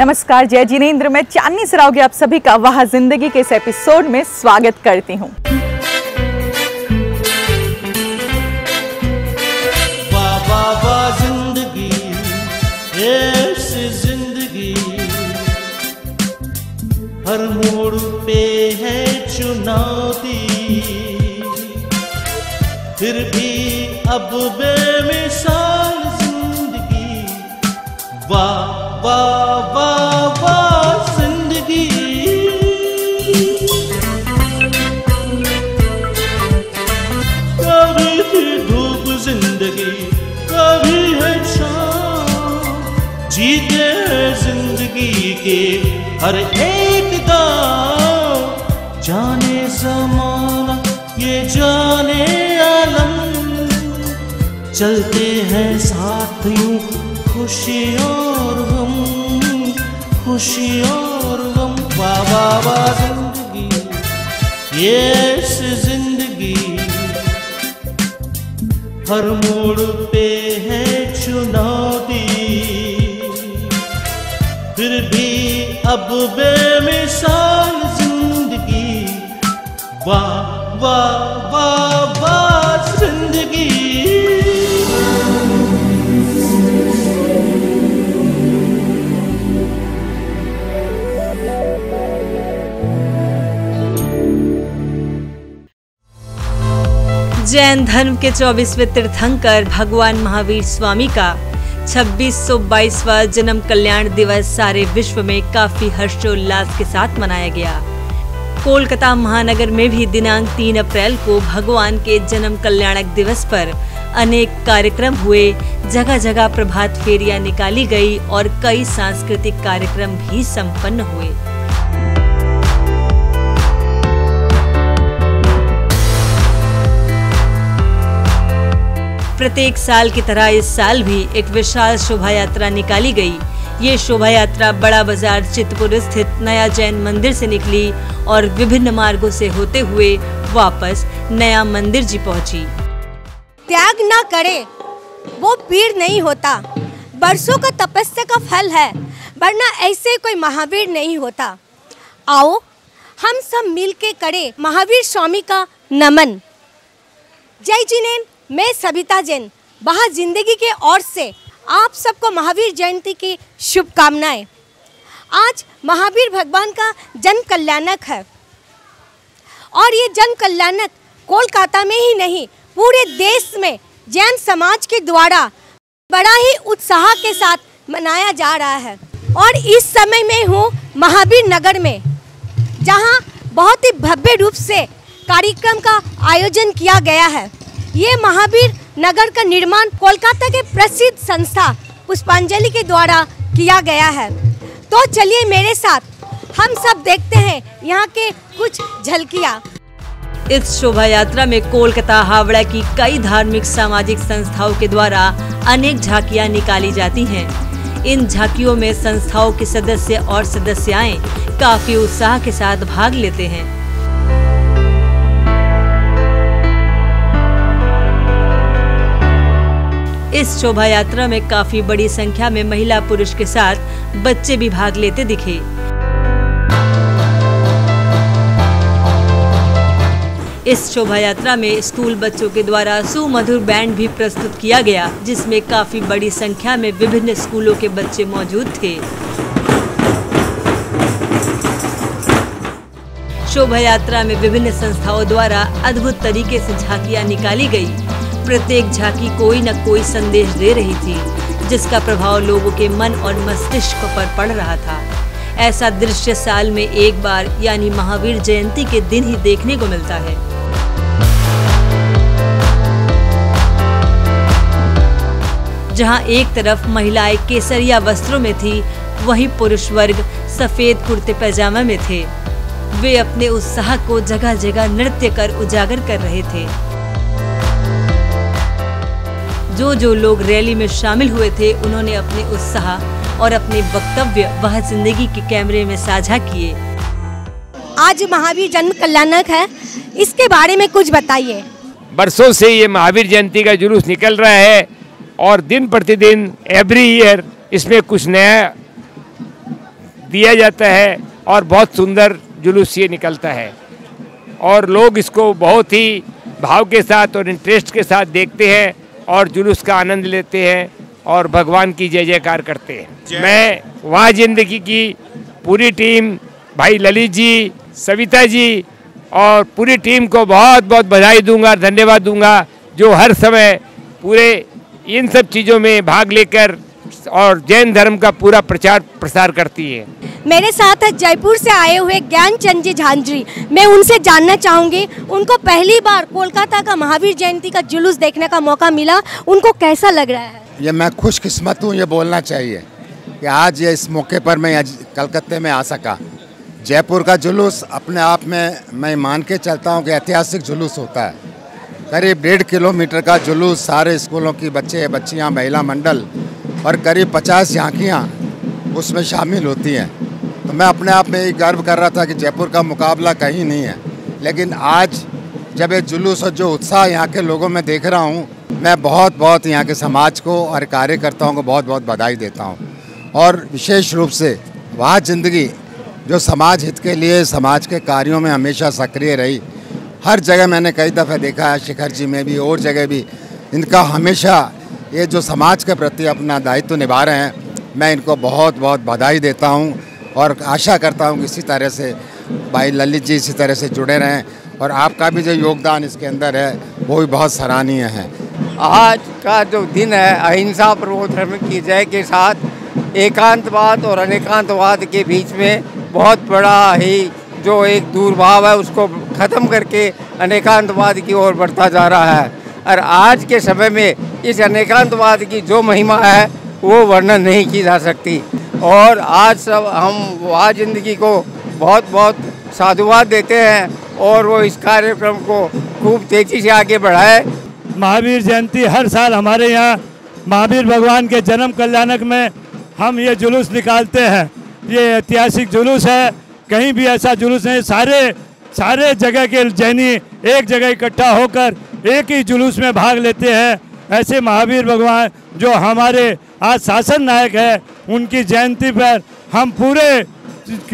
नमस्कार, जय जिनेन्द्र। मैं चांदनी सरावगी, आप सभी का वह ज़िंदगी के इस एपिसोड में स्वागत करती हूँ। हर मोड़ पे है चुनौती। फिर भी अब बेमिसाल ज़िंदगी। वाह कभी धूप ज़िंदगी, कभी है जीते ज़िंदगी के हर एक दाव जाने जमाना, ये जाने आलम। चलते हैं साथ खुशी और गम, खुशी और गम। वाह ज़िंदगी, ये ज़िंदगी। हर मोड़ पे है चुनौती। फिर भी अब बेमिसाल ज़िंदगी। वाह वाह वाह वाह। जैन धर्म के चौबीसवें तीर्थंकर भगवान महावीर स्वामी का 2622वां जन्म कल्याण दिवस सारे विश्व में काफ़ी हर्षोल्लास के साथ मनाया गया। कोलकाता महानगर में भी दिनांक 3 अप्रैल को भगवान के जन्म कल्याणक दिवस पर अनेक कार्यक्रम हुए। जगह जगह प्रभात फेरियाँ निकाली गई और कई सांस्कृतिक कार्यक्रम भी संपन्न हुए। प्रत्येक साल की तरह इस साल भी एक विशाल शोभा यात्रा निकाली गई। ये शोभा यात्रा बड़ा बाज़ार चितपुर स्थित नया जैन मंदिर से निकली और विभिन्न मार्गों से होते हुए वापस नया मंदिर जी पहुँची। त्याग ना करे, वो पीर नहीं होता। बरसों का तपस्या का फल है, वरना ऐसे कोई महावीर नहीं होता। आओ, हम सब मिल के करे महावीर स्वामी का नमन। जय जिनेन। मैं सविता जैन, वहाँ ज़िंदगी के ओर से आप सबको महावीर जयंती की शुभकामनाएँ। आज महावीर भगवान का जन्म कल्याणक है। और ये जन कल्याणक कोलकाता में ही नहीं, पूरे देश में जैन समाज के द्वारा बड़ा ही उत्साह के साथ मनाया जा रहा है। और इस समय में हूँ महावीर नगर में, जहाँ बहुत ही भव्य रूप से कार्यक्रम का आयोजन किया गया है। ये महावीर नगर का निर्माण कोलकाता के प्रसिद्ध संस्था पुष्पांजलि के द्वारा किया गया है। तो चलिए मेरे साथ, हम सब देखते हैं यहाँ के कुछ झलकियाँ। इस शोभा यात्रा में कोलकाता हावड़ा की कई धार्मिक सामाजिक संस्थाओं के द्वारा अनेक झांकियाँ निकाली जाती हैं। इन झांकियों में संस्थाओं के सदस्य और सदस्याएँ काफ़ी उत्साह के साथ भाग लेते हैं। इस शोभा यात्रा में काफ़ी बड़ी संख्या में महिला पुरुष के साथ बच्चे भी भाग लेते दिखे। इस शोभा यात्रा में स्कूल बच्चों के द्वारा सुमधुर बैंड भी प्रस्तुत किया गया, जिसमें काफ़ी बड़ी संख्या में विभिन्न स्कूलों के बच्चे मौजूद थे। शोभा यात्रा में विभिन्न संस्थाओं द्वारा अद्भुत तरीके से झांकियाँ निकाली गई। प्रत्येक झांकी कोई न कोई संदेश दे रही थी, जिसका प्रभाव लोगों के मन और मस्तिष्क पर पड़ रहा था। ऐसा दृश्य साल में एक बार, यानी महावीर जयंती के दिन ही देखने को मिलता है। जहाँ एक तरफ़ महिलाएँ केसरिया वस्त्रों में थी, वहीं पुरुष वर्ग सफ़ेद कुर्ते पैजामा में थे। वे अपने उत्साह को जगह जगह नृत्य कर उजागर कर रहे थे। जो जो लोग रैली में शामिल हुए थे उन्होंने अपने उत्साह और अपने वक्तव्य वह ज़िंदगी के कैमरे में साझा किए। आज महावीर जन्म कल्याणक है। इसके बारे में कुछ बताइए। बरसों से ये महावीर जयंती का जुलूस निकल रहा है और दिन प्रतिदिन एवरी ईयर इसमें कुछ नया दिया जाता है और बहुत सुंदर जुलूस ये निकलता है। और लोग इसको बहुत ही भाव के साथ और इंटरेस्ट के साथ देखते हैं। और जुलूस का आनंद लेते हैं और भगवान की जय जयकार करते हैं। मैं वहाँ ज़िंदगी की पूरी टीम भाई ललित जी सविता जी और पूरी टीम को बहुत बहुत बधाई दूँगा धन्यवाद दूँगा जो हर समय पूरे इन सब चीज़ों में भाग लेकर और जैन धर्म का पूरा प्रचार प्रसार करती है। मेरे साथ है जयपुर से आए हुए ज्ञान चंद जी झांझरी। मैं उनसे जानना चाहूँगी उनको पहली बार कोलकाता का महावीर जयंती का जुलूस देखने का मौका मिला। उनको कैसा लग रहा है? ये मैं खुशकिस्मत हूँ ये बोलना चाहिए कि आज ये इस मौके पर मैं आज कलकत्ते में आ सका। जयपुर का जुलूस अपने आप में मैं मान के चलता हूँ कि ऐतिहासिक जुलूस होता है। करीब डेढ़ किलोमीटर का जुलूस सारे स्कूलों की बच्चे बच्चियाँ महिला मंडल और करीब पचास झांकियाँ उसमें शामिल होती हैं। तो मैं अपने आप में ये गर्व कर रहा था कि जयपुर का मुकाबला कहीं नहीं है। लेकिन आज जब ये जुलूस और जो उत्साह यहाँ के लोगों में देख रहा हूँ, मैं बहुत बहुत यहाँ के समाज को और कार्यकर्ताओं को बहुत बहुत बधाई देता हूँ। और विशेष रूप से वह ज़िंदगी जो समाज हित के लिए, समाज के कार्यों में हमेशा सक्रिय रही, हर जगह मैंने कई दफ़े देखा है, शिखर जी में भी, और जगह भी, इनका हमेशा ये जो समाज के प्रति अपना दायित्व निभा रहे हैं, मैं इनको बहुत बहुत बधाई देता हूँ और आशा करता हूँ कि इसी तरह से भाई ललित जी इसी तरह से जुड़े रहें और आपका भी जो योगदान इसके अंदर है, वो भी बहुत सराहनीय है। आज का जो दिन है, अहिंसा प्रभु धर्म की जय के साथ एकांतवाद और अनेकांतवाद के बीच में बहुत बड़ा ही जो एक दूरभाव है, उसको ख़त्म करके अनेकांतवाद की ओर बढ़ता जा रहा है। और आज के समय में इस अनेकांतवाद की जो महिमा है, वो वर्णन नहीं की जा सकती। और आज सब हम वहाँ ज़िंदगी को बहुत बहुत साधुवाद देते हैं और वो इस कार्यक्रम को खूब तेज़ी से आगे बढ़ाए। महावीर जयंती हर साल हमारे यहाँ महावीर भगवान के जन्म कल्याणक में हम ये जुलूस निकालते हैं। ये ऐतिहासिक जुलूस है, कहीं भी ऐसा जुलूस नहीं, सारे सारे जगह के जैनी एक जगह इकट्ठा होकर एक ही जुलूस में भाग लेते हैं। ऐसे महावीर भगवान जो हमारे आज शासन नायक है, उनकी जयंती पर हम पूरे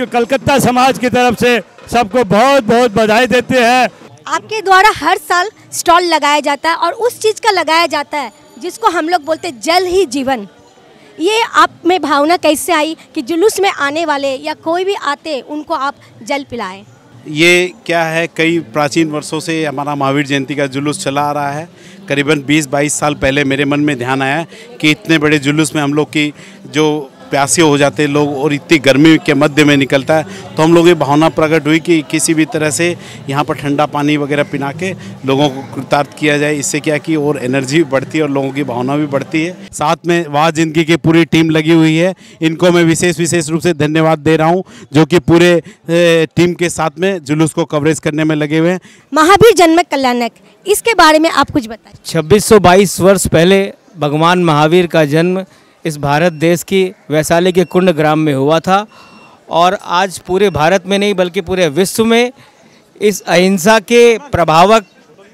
कलकत्ता समाज की तरफ़ से सबको बहुत बहुत बधाई देते हैं। आपके द्वारा हर साल स्टॉल लगाया जाता है और उस चीज़ का लगाया जाता है, जिसको हम लोग बोलते जल ही जीवन। ये आप में भावना कैसे आई कि जुलूस में आने वाले या कोई भी आते, उनको आप जल पिलाएँ? ये क्या है, कई प्राचीन वर्षों से हमारा महावीर जयंती का जुलूस चला आ रहा है। करीबन 20-22 साल पहले मेरे मन में ध्यान आया कि इतने बड़े जुलूस में हम लोग की जो प्यासे हो जाते हैं लोग और इतनी गर्मी के मध्य में निकलता है। तो हम लोग ये भावना प्रकट हुई कि किसी भी तरह से यहाँ पर ठंडा पानी वगैरह पिला के लोगों को कृतार्थ किया जाए। इससे क्या कि और एनर्जी भी बढ़ती है और लोगों की भावना भी बढ़ती है। साथ में वहाँ ज़िंदगी की पूरी टीम लगी हुई है। इनको मैं विशेष विशेष रूप से धन्यवाद दे रहा हूँ जो कि पूरे टीम के साथ में जुलूस को कवरेज करने में लगे हुए हैं। महावीर जन्म कल्याणक इसके बारे में आप कुछ बताएँ। 2622 वर्ष पहले भगवान महावीर का जन्म इस भारत देश की वैशाली के कुंड ग्राम में हुआ था और आज पूरे भारत में नहीं, बल्कि पूरे विश्व में इस अहिंसा के प्रभावक,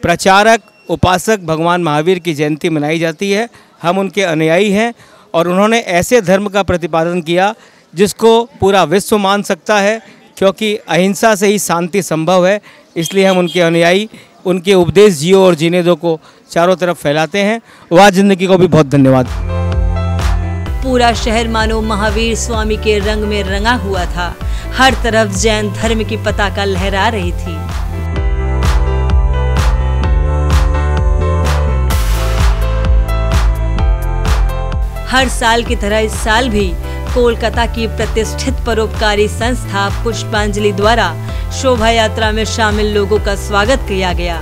प्रचारक, उपासक भगवान महावीर की जयंती मनाई जाती है। हम उनके अनुयायी हैं और उन्होंने ऐसे धर्म का प्रतिपादन किया जिसको पूरा विश्व मान सकता है, क्योंकि अहिंसा से ही शांति संभव है। इसलिए हम उनके अनुयायी, उनके उपदेश जियो और जीने दो को चारों तरफ़ फैलाते हैं। वह, ज़िंदगी को भी बहुत धन्यवाद। पूरा शहर मानो महावीर स्वामी के रंग में रंगा हुआ था। हर तरफ़ जैन धर्म की पताका लहरा रही थी। हर साल की तरह इस साल भी कोलकाता की प्रतिष्ठित परोपकारी संस्था पुष्पांजलि द्वारा शोभा यात्रा में शामिल लोगों का स्वागत किया गया।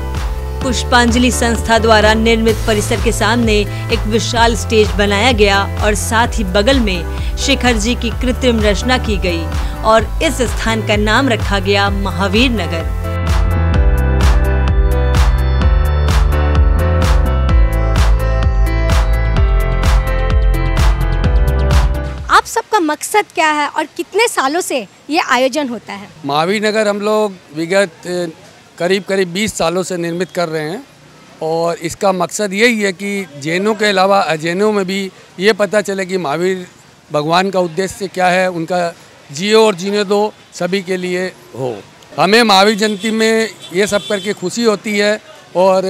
पुष्पांजलि संस्था द्वारा निर्मित परिसर के सामने एक विशाल स्टेज बनाया गया और साथ ही बगल में शिखर जी की कृत्रिम रचना की गई और इस स्थान का नाम रखा गया महावीर नगर। आप सबका मकसद क्या है और कितने सालों से ये आयोजन होता है? महावीर नगर हम लोग विगत करीब करीब 20 सालों से निर्मित कर रहे हैं और इसका मकसद यही है कि जैनों के अलावा अजैनों में भी ये पता चले कि महावीर भगवान का उद्देश्य क्या है उनका जियो और जीने दो सभी के लिए हो। हमें महावीर जयंती में ये सब करके खुशी होती है और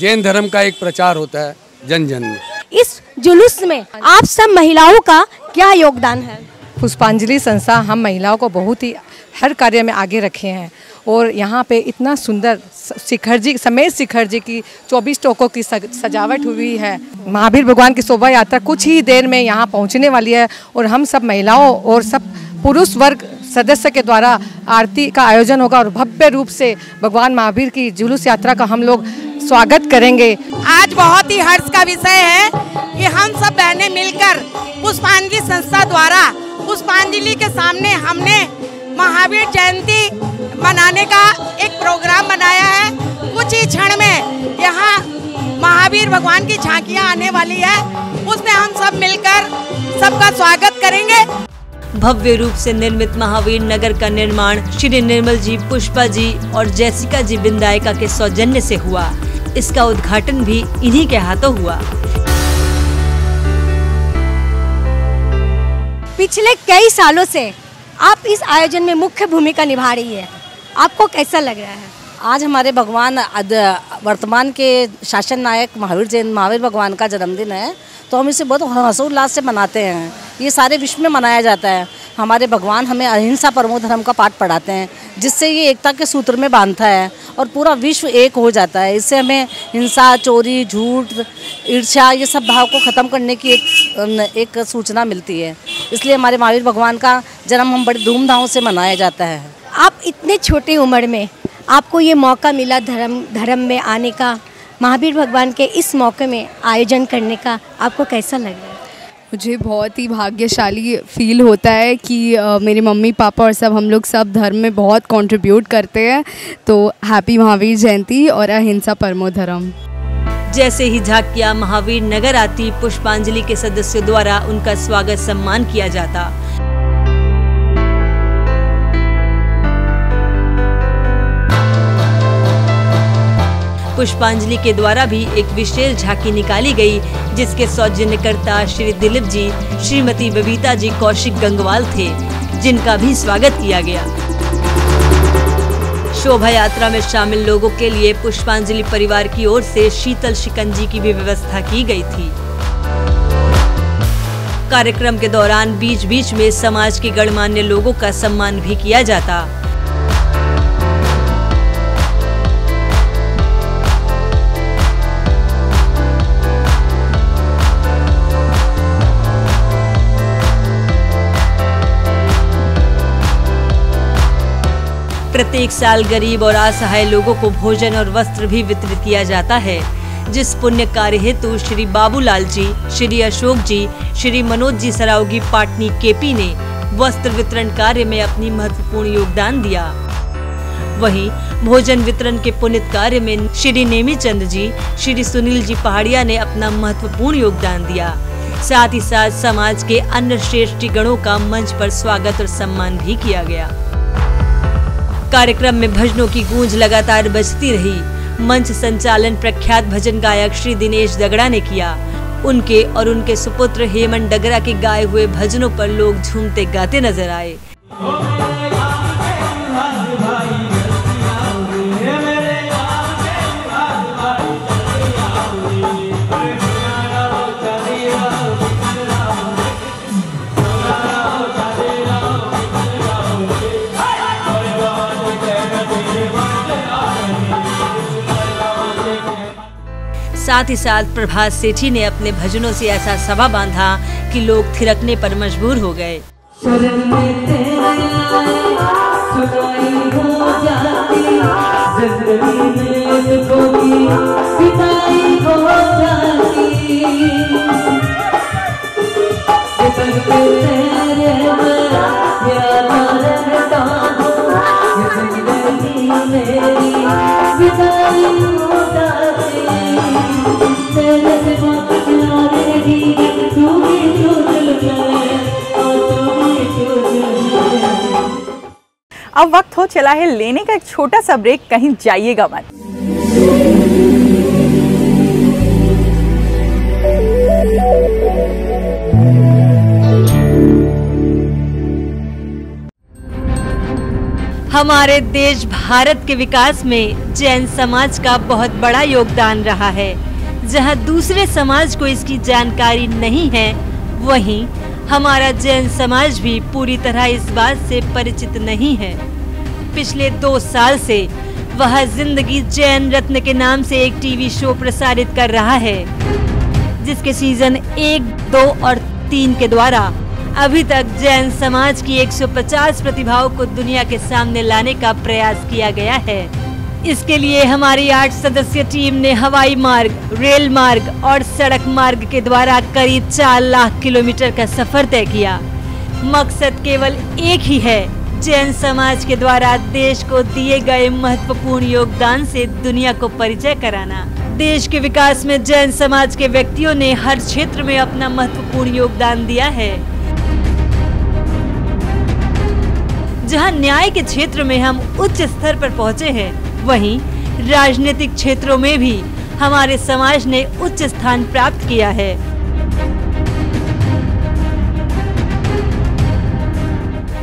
जैन धर्म का एक प्रचार होता है जन जन में। इस जुलूस में आप सब महिलाओं का क्या योगदान है? पुष्पांजलि संस्था हम महिलाओं को बहुत ही हर कार्य में आगे रखे हैं। और यहाँ पे इतना सुंदर शिखर जी समेत शिखर जी की 24 टोकों की सजावट हुई है। महावीर भगवान की शोभा यात्रा कुछ ही देर में यहाँ पहुँचने वाली है और हम सब महिलाओं और सब पुरुष वर्ग सदस्य के द्वारा आरती का आयोजन होगा और भव्य रूप से भगवान महावीर की जुलूस यात्रा का हम लोग स्वागत करेंगे। आज बहुत ही हर्ष का विषय है कि हम सब बहनें मिलकर पुष्पांजलि संस्था द्वारा पुष्पांजलि के सामने हमने महावीर जयंती मनाने का एक प्रोग्राम बनाया है। कुछ ही क्षण में यहाँ महावीर भगवान की झांकियाँ आने वाली है। उसमें हम सब मिलकर सबका स्वागत करेंगे। भव्य रूप से निर्मित महावीर नगर का निर्माण श्री निर्मल जी पुष्पा जी और जैसिका जी बिंदायका के सौजन्य से हुआ। इसका उद्घाटन भी इन्हीं के हाथों हुआ। पिछले कई सालों से आप इस आयोजन में मुख्य भूमिका निभा रही है। आपको कैसा लग रहा है? आज हमारे भगवान वर्तमान के शासन नायक महावीर जैन, महावीर भगवान का जन्मदिन है तो हम इसे बहुत हर्षोल्लास से मनाते हैं। ये सारे विश्व में मनाया जाता है। हमारे भगवान हमें अहिंसा परमो धर्म का पाठ पढ़ाते हैं, जिससे ये एकता के सूत्र में बांधता है और पूरा विश्व एक हो जाता है। इससे हमें हिंसा, चोरी, झूठ, ईर्ष्या, ये सब भाव को ख़त्म करने की एक एक सूचना मिलती है। इसलिए हमारे महावीर भगवान का जन्म हम बड़े धूमधाम से मनाया जाता है। आप इतने छोटे उम्र में आपको ये मौका मिला धर्म धर्म में आने का, महावीर भगवान के इस मौके में आयोजन करने का, आपको कैसा लग रहा है? मुझे बहुत ही भाग्यशाली फील होता है कि मेरे मम्मी, पापा और सब हम लोग सब धर्म में बहुत कंट्रीब्यूट करते हैं। तो हैप्पी महावीर जयंती और अहिंसा परमो धर्म। जैसे ही झाकिया महावीर नगर आती, पुष्पांजलि के सदस्यों द्वारा उनका स्वागत सम्मान किया जाता। पुष्पांजलि के द्वारा भी एक विशेष झांकी निकाली गई, जिसके सौजन्यकर्ता श्री दिलीप जी, श्रीमती बबीता जी कौशिक गंगवाल थे, जिनका भी स्वागत किया गया। शोभा यात्रा में शामिल लोगों के लिए पुष्पांजलि परिवार की ओर से शीतल शिकंजी की भी व्यवस्था की गई थी। कार्यक्रम के दौरान बीच बीच में समाज के गणमान्य लोगों का सम्मान भी किया जाता। प्रत्येक साल गरीब और असहाय लोगों को भोजन और वस्त्र भी वितरित किया जाता है। जिस पुण्य कार्य हेतु श्री बाबूलाल जी, श्री अशोक जी, श्री मनोज जी सरावगी पाटनी केपी ने वस्त्र वितरण कार्य में अपनी महत्वपूर्ण योगदान दिया। वहीं भोजन वितरण के पुनित कार्य में श्री नेमी चंद जी, श्री सुनील जी पहाड़िया ने अपना महत्वपूर्ण योगदान दिया। साथ ही साथ समाज के अन्य श्रेष्ठ गणों का मंच पर स्वागत और सम्मान भी किया गया। कार्यक्रम में भजनों की गूंज लगातार बजती रही। मंच संचालन प्रख्यात भजन गायक श्री दिनेश दगड़ा ने किया। उनके और उनके सुपुत्र हेमंत डगरा के गाए हुए भजनों पर लोग झूमते गाते नज़र आए। साथ ही साथ प्रभात सेठी ने अपने भजनों से ऐसा सभा बांधा कि लोग थिरकने पर मजबूर हो गए। अब वक्त हो चला है लेने का, एक छोटा सा ब्रेक कहीं जाइएगा मत। हमारे देश भारत के विकास में जैन समाज का बहुत बड़ा योगदान रहा है। जहाँ दूसरे समाज को इसकी जानकारी नहीं है, वहीं हमारा जैन समाज भी पूरी तरह इस बात से परिचित नहीं है। पिछले दो साल से वह ज़िंदगी जैन रत्न के नाम से एक टीवी शो प्रसारित कर रहा है, जिसके सीज़न एक, दो और तीन के द्वारा अभी तक जैन समाज की 150 प्रतिभाओं को दुनिया के सामने लाने का प्रयास किया गया है। इसके लिए हमारी आठ सदस्यीय टीम ने हवाई मार्ग, रेल मार्ग और सड़क मार्ग के द्वारा करीब चार लाख किलोमीटर का सफ़र तय किया। मकसद केवल एक ही है, जैन समाज के द्वारा देश को दिए गए महत्वपूर्ण योगदान से दुनिया को परिचय कराना। देश के विकास में जैन समाज के व्यक्तियों ने हर क्षेत्र में अपना महत्वपूर्ण योगदान दिया है। जहाँ न्याय के क्षेत्र में हम उच्च स्तर पर पहुँचे हैं वहीं राजनीतिक क्षेत्रों में भी हमारे समाज ने उच्च स्थान प्राप्त किया है।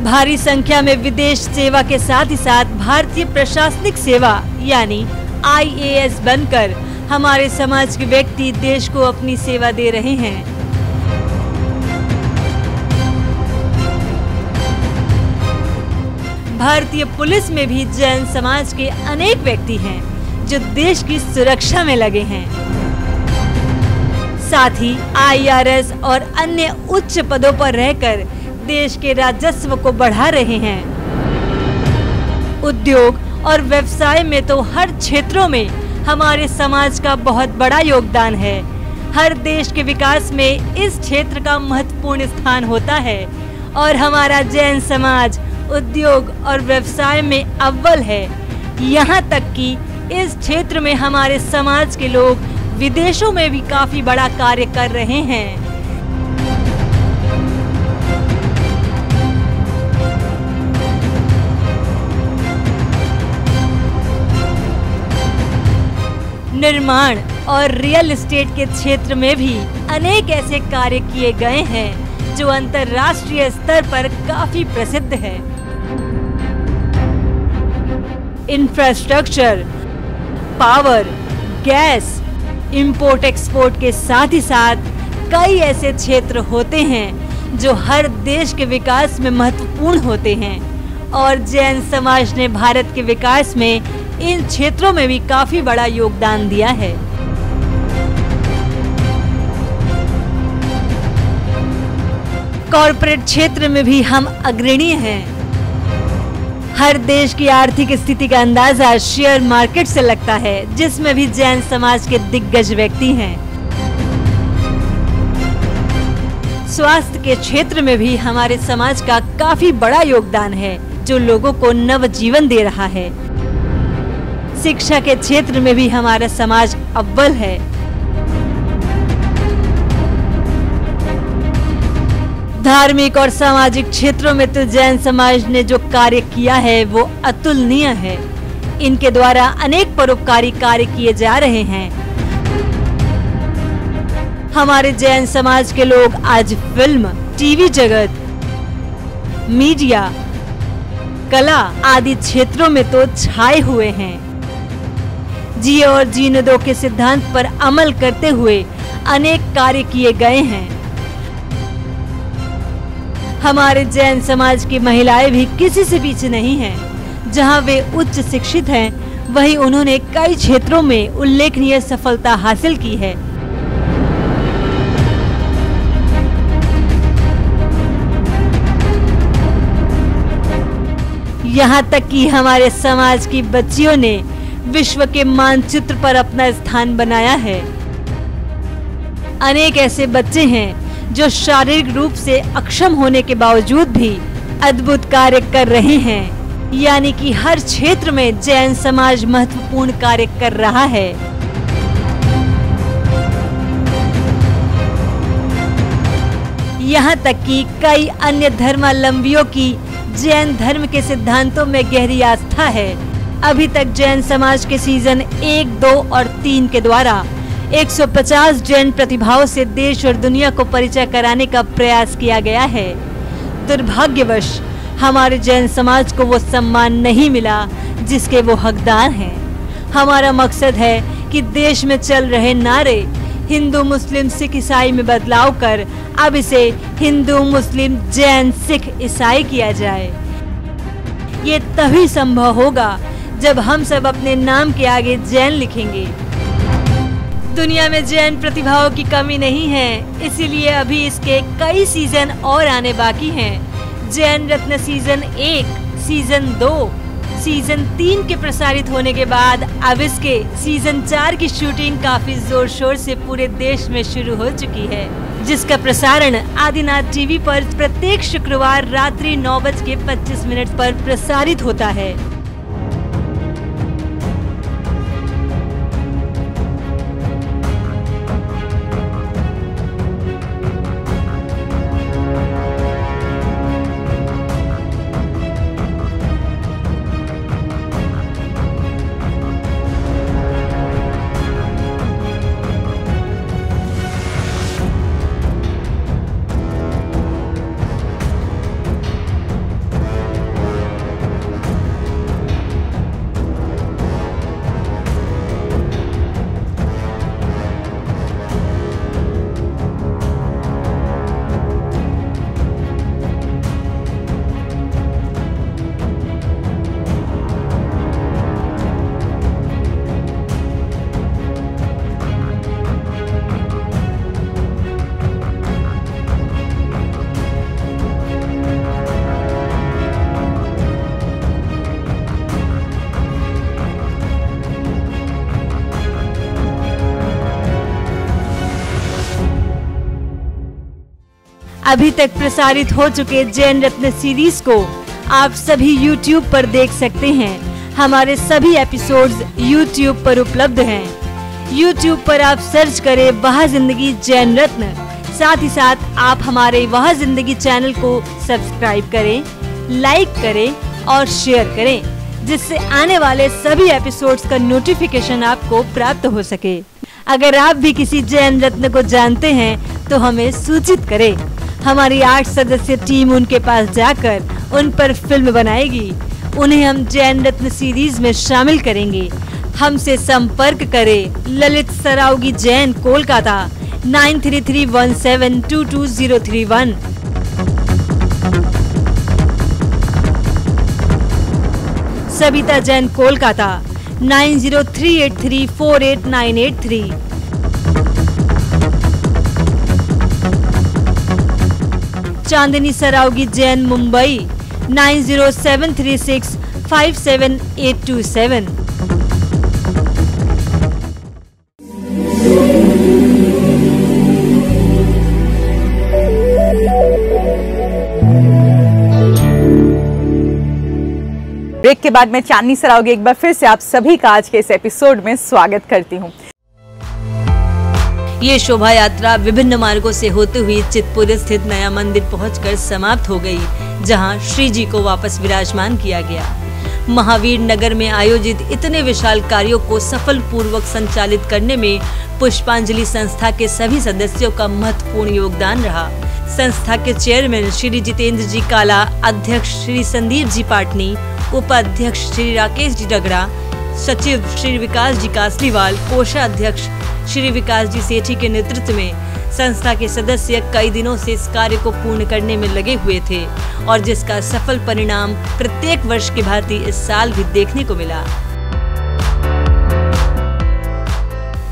भारी संख्या में विदेश सेवा के साथ ही साथ भारतीय प्रशासनिक सेवा, यानी आईएएस बनकर हमारे समाज के व्यक्ति देश को अपनी सेवा दे रहे हैं। भारतीय पुलिस में भी जैन समाज के अनेक व्यक्ति हैं, जो देश की सुरक्षा में लगे हैं। साथ ही आईआरएस और अन्य उच्च पदों पर रहकर देश के राजस्व को बढ़ा रहे हैं। उद्योग और व्यवसाय में तो हर क्षेत्रों में हमारे समाज का बहुत बड़ा योगदान है। हर देश के विकास में इस क्षेत्र का महत्वपूर्ण स्थान होता है और हमारा जैन समाज उद्योग और व्यवसाय में अव्वल है। यहाँ तक कि इस क्षेत्र में हमारे समाज के लोग विदेशों में भी काफ़ी बड़ा कार्य कर रहे हैं। निर्माण और रियल एस्टेट के क्षेत्र में भी अनेक ऐसे कार्य किए गए हैं, जो अंतर्राष्ट्रीय स्तर पर काफ़ी प्रसिद्ध है। Infrastructure power gas import export के साथ ही साथ कई ऐसे क्षेत्र होते हैं जो हर देश के विकास में महत्वपूर्ण होते हैं। और जैन समाज ने भारत के विकास में इन क्षेत्रों में भी काफ़ी बड़ा योगदान दिया है। कॉरपोरेट क्षेत्र में भी हम अग्रणी हैं। हर देश की आर्थिक स्थिति का अंदाज़ा शेयर मार्केट से लगता है, जिसमें भी जैन समाज के दिग्गज व्यक्ति हैं। स्वास्थ्य के क्षेत्र में भी हमारे समाज का काफ़ी बड़ा योगदान है, जो लोगों को नव जीवन दे रहा है। शिक्षा के क्षेत्र में भी हमारा समाज अव्वल है। धार्मिक और सामाजिक क्षेत्रों में तो जैन समाज ने जो कार्य किया है, वो अतुलनीय है। इनके द्वारा अनेक परोपकारी कार्य किए जा रहे हैं। हमारे जैन समाज के लोग आज फ़िल्म, टीवी जगत, मीडिया, कला आदि क्षेत्रों में तो छाए हुए हैं। जिए और जीने दो के सिद्धांत पर अमल करते हुए अनेक कार्य किए गए हैं। हमारे जैन समाज की महिलाएँ भी किसी से पीछे नहीं हैं। जहाँ वे उच्च शिक्षित हैं, वहीं उन्होंने कई क्षेत्रों में उल्लेखनीय सफलता हासिल की है यहाँ तक कि हमारे समाज की बच्चियों ने विश्व के मानचित्र पर अपना स्थान बनाया है अनेक ऐसे बच्चे हैं जो शारीरिक रूप से अक्षम होने के बावजूद भी अद्भुत कार्य कर रहे हैं। यानी कि हर क्षेत्र में जैन समाज महत्वपूर्ण कार्य कर रहा है। यहाँ तक कि कई अन्य धर्मावलंबियों की जैन धर्म के सिद्धांतों में गहरी आस्था है। अभी तक जैन समाज के सीज़न एक, दो और तीन के द्वारा 150 जैन प्रतिभाओं से देश और दुनिया को परिचय कराने का प्रयास किया गया है। दुर्भाग्यवश, हमारे जैन समाज को वो सम्मान नहीं मिला, जिसके वो हकदार हैं। हमारा मकसद है कि देश में चल रहे नारे हिंदू मुस्लिम सिख ईसाई में बदलाव कर अब इसे हिंदू मुस्लिम जैन सिख ईसाई किया जाए। ये तभी संभव होगा जब हम सब अपने नाम के आगे जैन लिखेंगे। दुनिया में जैन प्रतिभाओं की कमी नहीं है, इसीलिए अभी इसके कई सीज़न और आने बाकी हैं। जैन रत्न सीज़न एक सीज़न दो सीज़न तीन के प्रसारित होने के बाद अब इसके सीज़न चार की शूटिंग काफ़ी ज़ोर शोर से पूरे देश में शुरू हो चुकी है, जिसका प्रसारण आदिनाथ टीवी पर प्रत्येक शुक्रवार रात्रि नौ बज के पच्चीस मिनट पर प्रसारित होता है। अभी तक प्रसारित हो चुके जैन रत्न सीरीज़ को आप सभी YouTube पर देख सकते हैं। हमारे सभी एपिसोड्स YouTube पर उपलब्ध हैं। YouTube पर आप सर्च करें वह ज़िंदगी जैन रत्न। साथ ही साथ आप हमारे वह ज़िंदगी चैनल को सब्सक्राइब करें लाइक करें और शेयर करें, जिससे आने वाले सभी एपिसोड्स का नोटिफिकेशन आपको प्राप्त हो सके। अगर आप भी किसी जैन रत्न को जानते हैं तो हमें सूचित करें। हमारी आठ सदस्य टीम उनके पास जाकर उन पर फ़िल्म बनाएगी। उन्हें हम जैन रत्न सीरीज़ में शामिल करेंगे। हमसे संपर्क करें Lalit Saraogi Jain, Kolkata, nine three three one seven two two zero three one. Sabita Jain, Kolkata, nine zero three eight three four eight nine eight three. Chandni Saraogi Jain, Mumbai, nine zero seven three six five seven eight two seven. Break के बाद मैं चांदनी सरावगी एक बार फिर से। आप सभी का आज के इस एपिसोड में स्वागत करती हूँ। ये शोभा यात्रा विभिन्न मार्गों से होते हुए चितपुर स्थित नया मंदिर पहुंचकर समाप्त हो गई, जहाँ श्री जी को वापस विराजमान किया गया। महावीर नगर में आयोजित इतने विशाल कार्यों को सफल पूर्वक संचालित करने में पुष्पांजलि संस्था के सभी सदस्यों का महत्वपूर्ण योगदान रहा। संस्था के चेयरमैन श्री जितेंद्र जी काला, अध्यक्ष श्री संदीप जी पाटनी, उपाध्यक्ष श्री राकेश जी डगरा सचिव श्री विकास जी कासलीवाल कोषाध्यक्ष श्री विकास जी सेठी के नेतृत्व में संस्था के सदस्य कई दिनों से इस कार्य को पूर्ण करने में लगे हुए थे और जिसका सफल परिणाम प्रत्येक वर्ष की भांति इस साल भी देखने को मिला।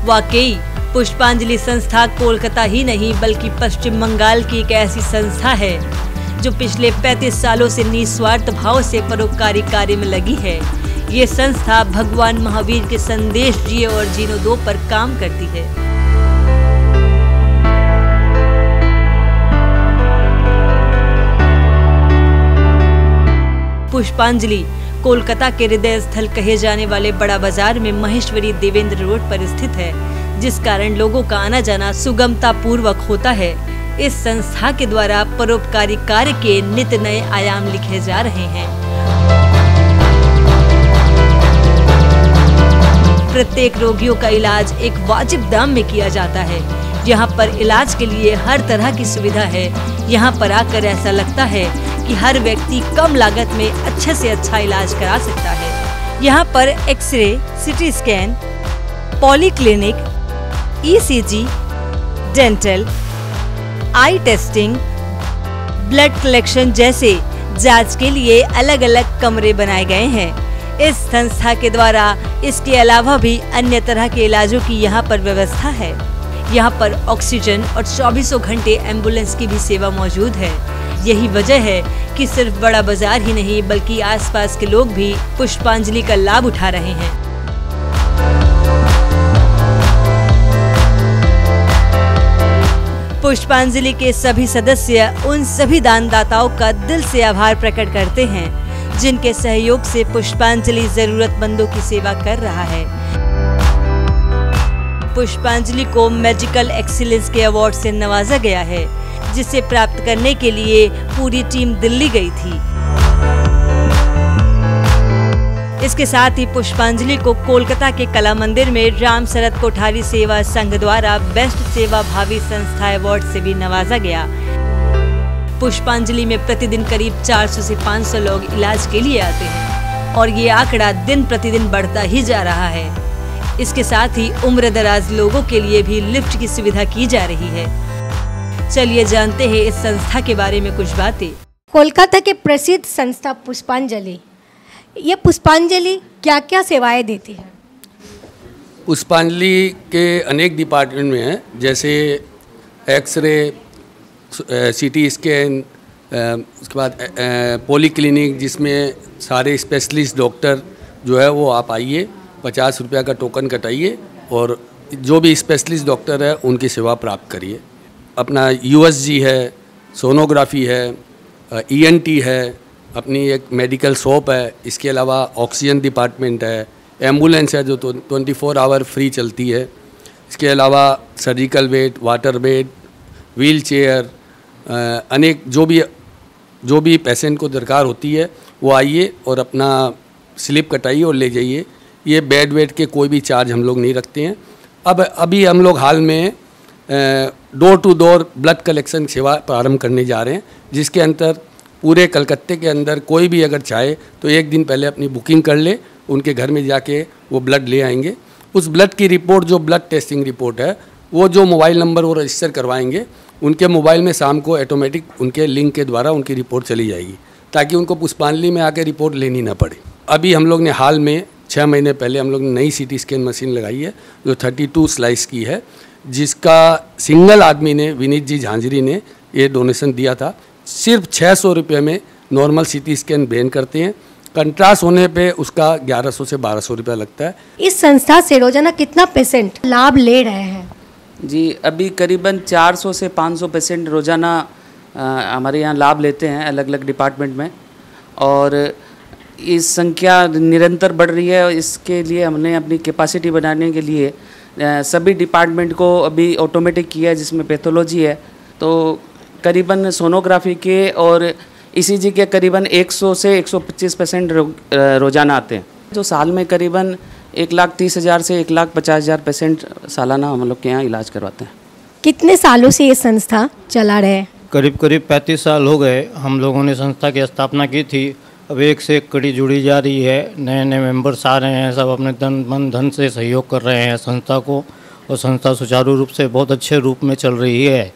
वाकई, पुष्पांजलि संस्था कोलकाता ही नहीं, बल्कि पश्चिम बंगाल की एक ऐसी संस्था है, जो पिछले 35 सालों से निस्वार्थ भाव से परोपकारी कार्य में लगी है। ये संस्था भगवान महावीर के संदेश जिए और जीनो दो पर काम करती है। पुष्पांजलि, कोलकाता के हृदय स्थल कहे जाने वाले बड़ा बाज़ार में महेश्वरी देवेंद्र रोड पर स्थित है, जिस कारण लोगों का आना जाना सुगमता पूर्वक होता है। इस संस्था के द्वारा परोपकारी कार्य के नित नए आयाम लिखे जा रहे हैं। प्रत्येक रोगियों का इलाज एक वाजिब दाम में किया जाता है। यहाँ पर इलाज के लिए हर तरह की सुविधा है। यहाँ पर आकर ऐसा लगता है कि हर व्यक्ति कम लागत में अच्छे से अच्छा इलाज करा सकता है। यहाँ पर x-ray CT scan polyclinic ECG dental eye testing blood collection जैसे जाँच के लिए अलग अलग कमरे बनाए गए हैं। इस संस्था के द्वारा इसके अलावा भी अन्य तरह के इलाजों की यहाँ पर व्यवस्था है। यहाँ पर ऑक्सीजन और चौबीसों घंटे एंबुलेंस की भी सेवा मौजूद है। यही वजह है कि सिर्फ़ बड़ा बाज़ार ही नहीं, बल्कि आसपास के लोग भी पुष्पांजलि का लाभ उठा रहे हैं। पुष्पांजलि के सभी सदस्य उन सभी दानदाताओं का दिल से आभार प्रकट करते हैं जिनके सहयोग से पुष्पांजलि जरूरतमंदों की सेवा कर रहा है। पुष्पांजलि को मैजिकल एक्सीलेंस के अवार्ड से नवाजा गया है, जिसे प्राप्त करने के लिए पूरी टीम दिल्ली गई थी। इसके साथ ही पुष्पांजलि को कोलकाता के कला मंदिर में राम शरद कोठारी सेवा संघ द्वारा बेस्ट सेवा भावी संस्था अवार्ड से भी नवाजा गया। पुष्पांजलि में प्रतिदिन करीब 400 से 500 लोग इलाज के लिए आते हैं और ये आंकड़ा दिन प्रतिदिन बढ़ता ही जा रहा है। इसके साथ ही उम्र दराज लोगों के लिए भी लिफ्ट की सुविधा की जा रही है। चलिए जानते हैं इस संस्था के बारे में कुछ बातें। कोलकाता के प्रसिद्ध संस्था पुष्पांजलि। ये पुष्पांजलि क्या क्या सेवाएँ देती है? पुष्पांजलि के अनेक डिपार्टमेंट में हैं जैसे एक्सरे सीटी स्कैन उसके बाद पोली क्लिनिक जिसमें सारे स्पेशलिस्ट डॉक्टर जो है वो आप आइए, पचास रुपया का टोकन कटाइए और जो भी स्पेशलिस्ट डॉक्टर है उनकी सेवा प्राप्त करिए। अपना यूएसजी है सोनोग्राफी है ईएनटी है, अपनी एक मेडिकल शॉप है, इसके अलावा ऑक्सीजन डिपार्टमेंट है एंबुलेंस है जो ट्वेंटी फोर आवर फ्री चलती है। इसके अलावा surgical bed water bed wheelchair अनेक जो भी जो भी पेशेंट को दरकार होती है, वो आइए और अपना स्लिप कटाइए और ले जाइए। ये बेड वेड के कोई भी चार्ज हम लोग नहीं रखते हैं। अब, अभी हम लोग हाल में door to door blood collection सेवा प्रारंभ करने जा रहे हैं, जिसके अंतर पूरे कलकत्ते के अंदर कोई भी अगर चाहे तो एक दिन पहले अपनी बुकिंग कर ले, उनके घर में जाके वो ब्लड ले आएँगे। उस ब्लड की रिपोर्ट जो ब्लड टेस्टिंग रिपोर्ट है, वो जो मोबाइल नंबर वो रजिस्टर करवाएँगे उनके मोबाइल में शाम को ऑटोमेटिक उनके लिंक के द्वारा उनकी रिपोर्ट चली जाएगी, ताकि उनको पुष्पांजलि में आके रिपोर्ट लेनी ना पड़े। अभी हम लोग ने हाल में छः महीने पहले हम लोग ने नई सीटी स्कैन मशीन लगाई है, जो थर्टी टू स्लाइस की है, जिसका सिंगल आदमी ने, विनीत जी झांझरी ने, ये डोनेशन दिया था। सिर्फ़ छः सौ रुपये में नॉर्मल सीटी स्कैन बैन करते हैं। कंट्रास्ट होने पे उसका 1100 से 1200 रुपया लगता है। इस संस्था से रोज़ाना कितना पेशेंट लाभ ले रहे हैं? जी, अभी करीबन 400 से 500 पेशेंट रोज़ाना हमारे यहाँ लाभ लेते हैं अलग अलग डिपार्टमेंट में। और इस संख्या निरंतर बढ़ रही है और इसके लिए हमने अपनी कैपेसिटी बनाने के लिए सभी डिपार्टमेंट को अभी ऑटोमेटिक किया है, जिसमें पैथोलॉजी है। तो करीबन सोनोग्राफी के और ईसीजी के करीबन 100 से 125 परसेंट रोज़ाना आते हैं। जो साल में करीबन एक लाख तीस हज़ार से एक लाख पचास हज़ार पेशेंट सालाना हम लोग के यहाँ इलाज करवाते हैं। कितने सालों से ये संस्था चला रहे हैं? करीब करीब पैंतीस साल हो गए हम लोगों ने संस्था की स्थापना की थी। अब एक से एक कड़ी जुड़ी जा रही है। नए नए मेंबर्स आ रहे हैं सब अपने धन मन धन से सहयोग कर रहे हैं संस्था को और संस्था सुचारू रूप से बहुत अच्छे रूप में चल रही है।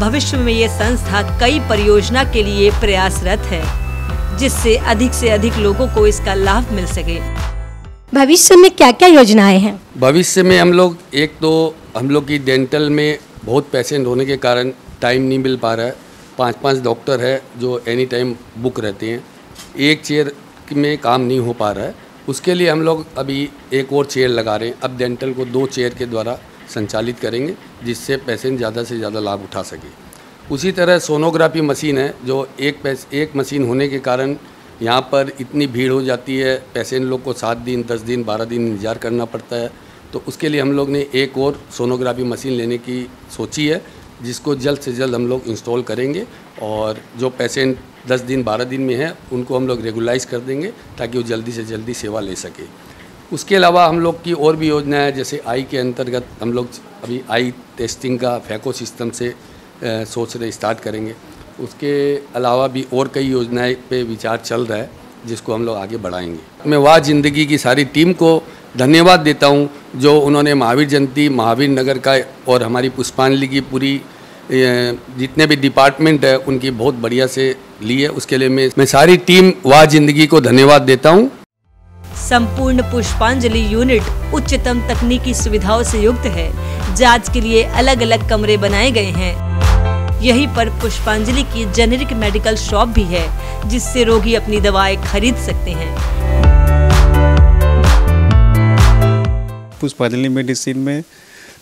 भविष्य में ये संस्था कई परियोजना के लिए प्रयासरत है जिससे अधिक से अधिक लोगों को इसका लाभ मिल सके। भविष्य में क्या क्या योजनाएँ हैं? भविष्य में हम लोग, एक तो हम लोग की डेंटल में बहुत पेशेंट होने के कारण टाइम नहीं मिल पा रहा है। पाँच पाँच डॉक्टर है जो एनी टाइम बुक रहते हैं। एक चेयर में काम नहीं हो पा रहा है। उसके लिए हम लोग अभी एक और चेयर लगा रहे हैं। अब डेंटल को दो चेयर के द्वारा संचालित करेंगे, जिससे पेशेंट ज़्यादा से ज़्यादा लाभ उठा सके। उसी तरह सोनोग्राफी मशीन है, जो एक एक मशीन होने के कारण यहाँ पर इतनी भीड़ हो जाती है पेशेंट लोग को सात दिन, दस दिन, बारह दिन इंतज़ार करना पड़ता है। तो उसके लिए हम लोग ने एक और सोनोग्राफी मशीन लेने की सोची है, जिसको जल्द से जल्द हम लोग इंस्टॉल करेंगे और जो पेशेंट दस दिन, बारह दिन में है, उनको हम लोग रेगुलाइज कर देंगे, ताकि वो जल्दी से जल्दी सेवा ले सके। उसके अलावा हम लोग की और भी योजना है, जैसे आई के अंतर्गत हम लोग अभी आई टेस्टिंग का फैको सिस्टम से सोच रहे, स्टार्ट करेंगे। उसके अलावा भी और कई योजनाएँ पे विचार चल रहा है, जिसको हम लोग आगे बढ़ाएँगे। मैं वाह ज़िंदगी की सारी टीम को धन्यवाद देता हूँ, जो उन्होंने महावीर जयंती, महावीर नगर का और हमारी पुष्पांजलि की पूरी जितने भी डिपार्टमेंट है, उनकी बहुत बढ़िया से ली है। उसके लिए मैं मैं सारी टीम वाह ज़िंदगी को धन्यवाद देता हूँ। संपूर्ण पुष्पांजलि यूनिट उच्चतम तकनीकी सुविधाओं से युक्त है। जाँच के लिए अलग अलग कमरे बनाए गए हैं। यहीं पर पुष्पांजलि की जेनेरिक मेडिकल शॉप भी है जिससे रोगी अपनी दवाएँ खरीद सकते हैं। पुष्पांजलि मेडिसिन में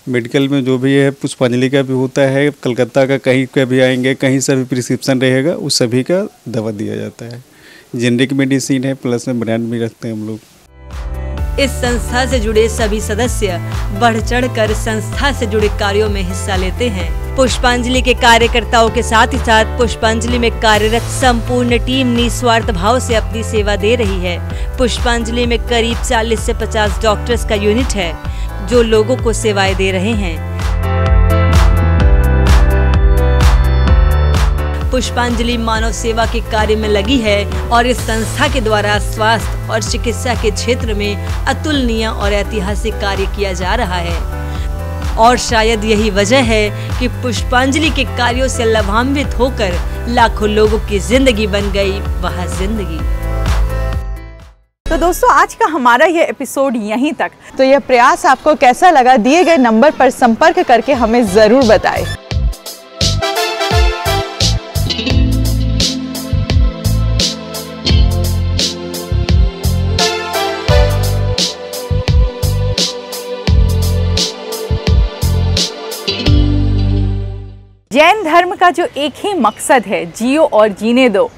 मेडिकल में जो भी है पुष्पांजलि का भी होता है कलकत्ता का कहीं का भी आएँगे कहीं से भी प्रिस्क्रिप्शन रहेगा उस सभी का दवा दिया जाता है। जेनरिक मेडिसिन है प्लस में ब्रांड भी रखते हैं हम लोग। इस संस्था से जुड़े सभी सदस्य बढ़ चढ़ कर संस्था से जुड़े कार्यों में हिस्सा लेते हैं। पुष्पांजलि के कार्यकर्ताओं के साथ ही साथ पुष्पांजलि में कार्यरत संपूर्ण टीम निस्वार्थ भाव से अपनी सेवा दे रही है। पुष्पांजलि में करीब 40 से 50 डॉक्टर्स का यूनिट है, जो लोगों को सेवाएँ दे रहे हैं। पुष्पांजलि मानव सेवा के कार्य में लगी है और इस संस्था के द्वारा स्वास्थ्य और चिकित्सा के क्षेत्र में अतुलनीय और ऐतिहासिक कार्य किया जा रहा है। और शायद यही वजह है कि पुष्पांजलि के कार्यों से लाभान्वित होकर लाखों लोगों की ज़िंदगी बन गई वह ज़िंदगी। तो दोस्तों, आज का हमारा ये एपिसोड यहीं तक। तो यह प्रयास आपको कैसा लगा, दिए गए नंबर पर संपर्क करके हमें ज़रूर बताएँ। जैन धर्म का जो एक ही मकसद है, जियो और जीने दो।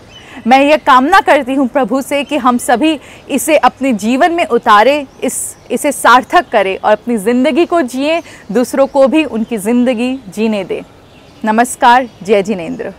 मैं यह कामना करती हूँ प्रभु से कि हम सभी इसे अपने जीवन में उतारे, इस, इसे सार्थक करें और अपनी ज़िंदगी को जिए, दूसरों को भी उनकी ज़िंदगी जीने दें। नमस्कार, जय जिनेन्द्र।